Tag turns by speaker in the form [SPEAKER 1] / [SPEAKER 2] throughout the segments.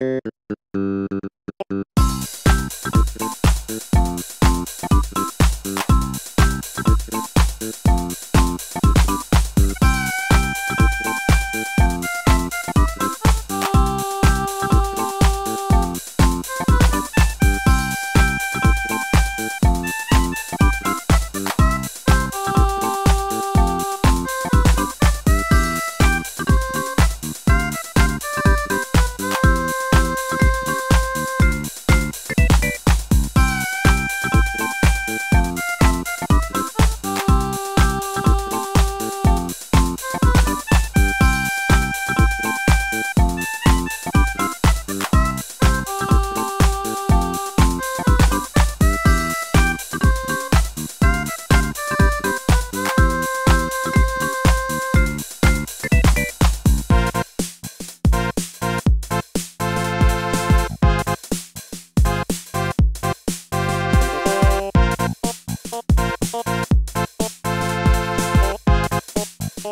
[SPEAKER 1] years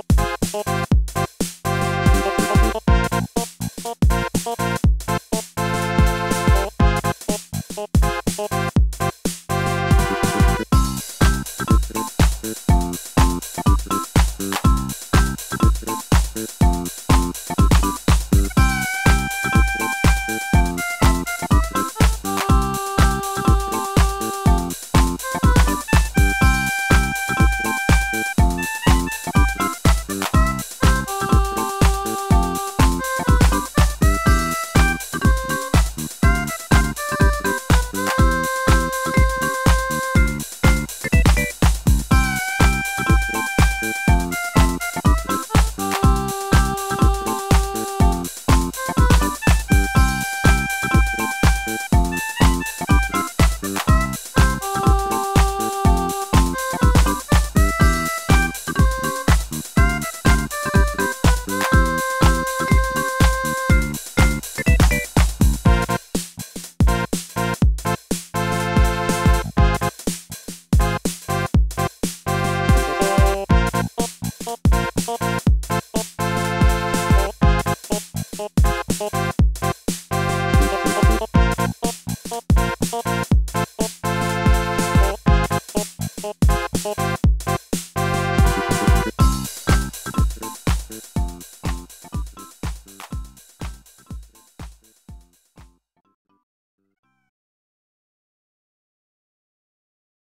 [SPEAKER 1] Bye.